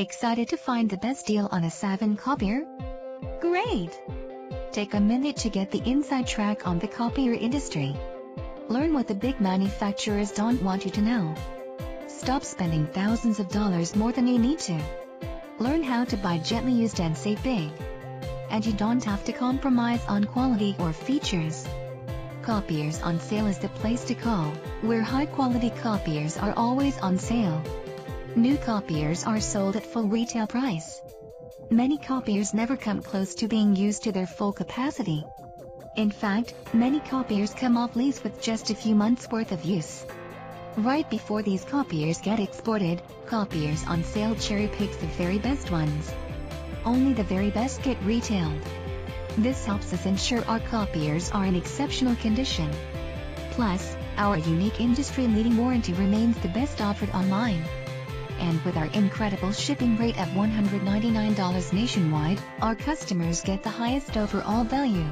Excited to find the best deal on a Savin copier? Great! Take a minute to get the inside track on the copier industry. Learn what the big manufacturers don't want you to know. Stop spending thousands of dollars more than you need to. Learn how to buy gently used and save big. And you don't have to compromise on quality or features. Copiers on Sale is the place to call, where high-quality copiers are always on sale. New copiers are sold at full retail price. Many copiers never come close to being used to their full capacity. In fact, many copiers come off lease with just a few months worth of use. Right before these copiers get exported, copiers on sale cherry picks the very best ones. Only the very best get retailed. This helps us ensure our copiers are in exceptional condition. Plus, our unique industry-leading warranty remains the best offered online. And with our incredible shipping rate of $199 nationwide, our customers get the highest overall value.